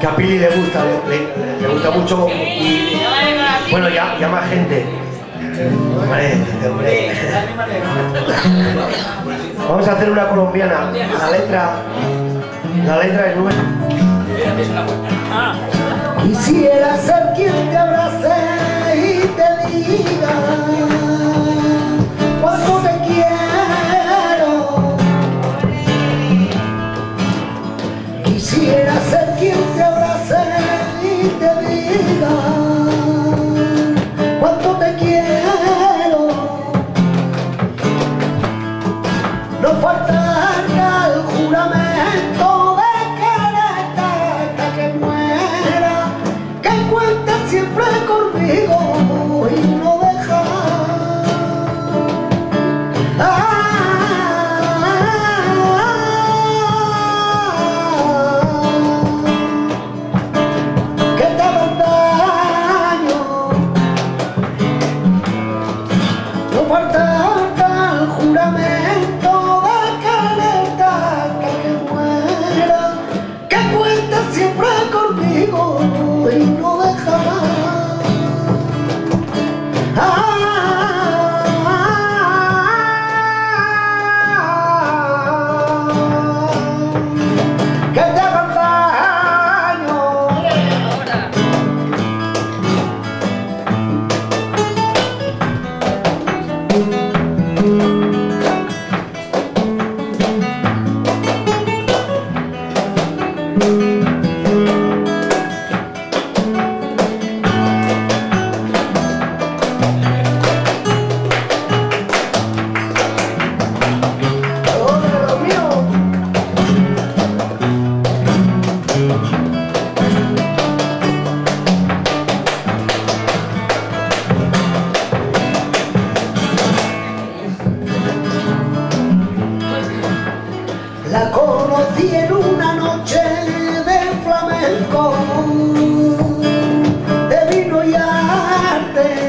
que a Pili le gusta, le, gusta mucho y, bueno, ya, más gente. Vamos a hacer una colombiana. La letra, la letra es nuestra. Quisiera ser quien te abrace y te diga. cuánto te quiero. Quisiera ser quien te la conocí en una noche de flamenco, de vino y arte.